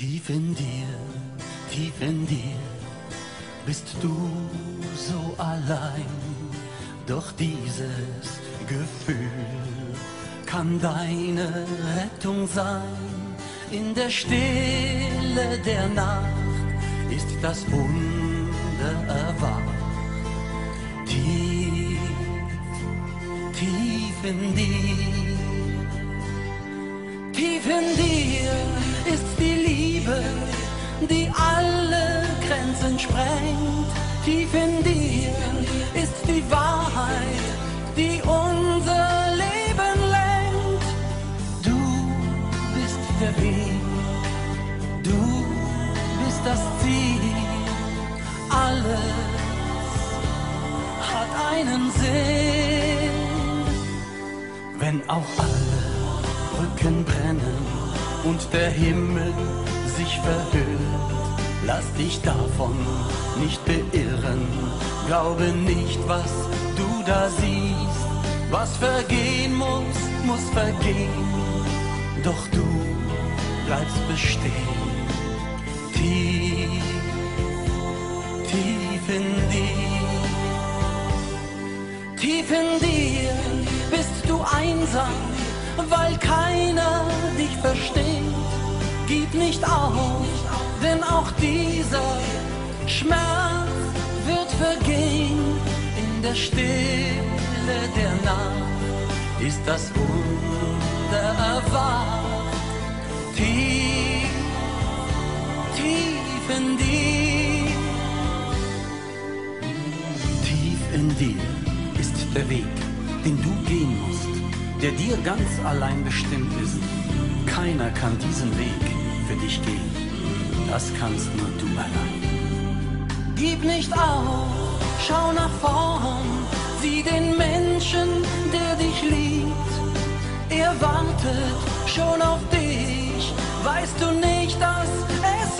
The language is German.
Tief in dir, tief in dir bist du so allein. Doch dieses Gefühl kann deine Rettung sein. In der Stille der Nacht ist das Wunder erwacht. Tief, tief in dir, Tief in dir ist die Wahrheit, die unser Leben lenkt. Du bist der Weg, du bist das Ziel. Alles hat einen Sinn, wenn auch alle Brücken brennen und der Himmel sich verhüllt. Lass dich davon nicht beirren, glaube nicht, was du da siehst. Was vergehen muss, muss vergehen, doch du bleibst bestehen. Tief, tief in dir, tief in dir bist du einsam, weil keiner dich versteht. Gib nicht auf, denn auch dieser Schmerz wird vergehen. In der Stille der Nacht ist das Wunder erwacht. Tief, tief in dir, tief in dir ist der Weg, den du gehen musst, der dir ganz allein bestimmt ist. Keiner kann diesen Weg für dich gehen. Das kannst nur du allein. Gib nicht auf, schau nach vorn, sieh den Menschen, der dich liebt. Er wartet schon auf dich, weißt du nicht, dass es